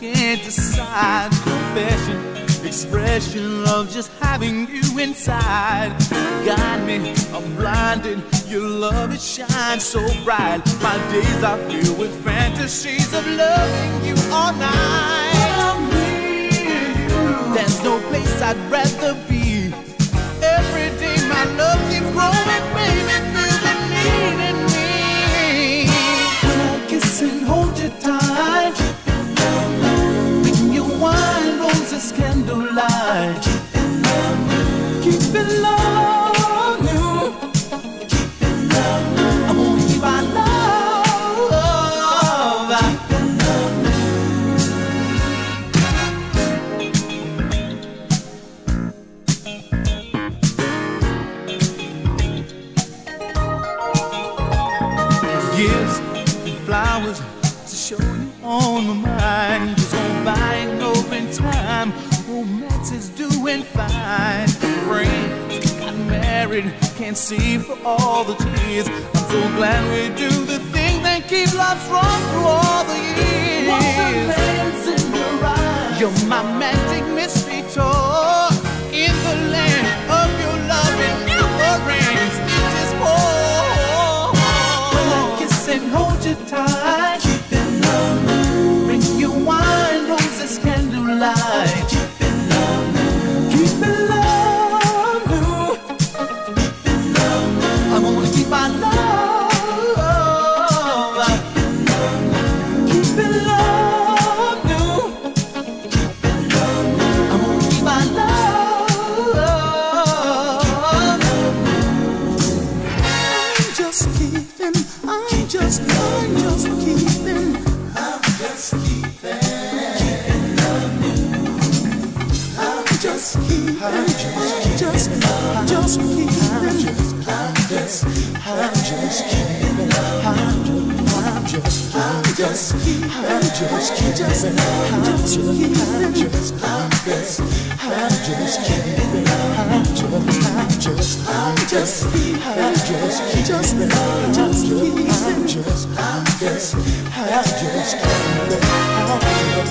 can't decide. Confession, expression of just having you inside. Got me, I'm blinded. Your love, it shines so bright. My days are filled with fantasies of loving you all night. There's no place I'd rather be. Roses candlelight, keep it love you. I wanna keep our love. gifts and flowers to show you on my mind. Is doing fine. Friends got married, can't see for all the tears. I'm so glad we do the thing that keep love strong through all the years. Wanna keep love. Keep wanna keep just I'm just, I'm I'm just keeping, I'm just I'm just, I'm just I'm just, I'm just I'm just, I'm just I'm just keeping, I'm just I'm just, I'm just, I'm just keeping, I'm just, I'm just, I'm just I'm just, I'm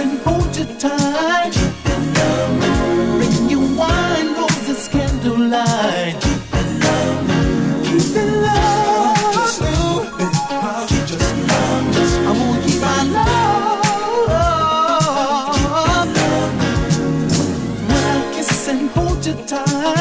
And hold you tight, bring you wine, roses, candlelight. Keep it love. I keep love. When I kiss and hold you tight,